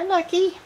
I'm Lucky.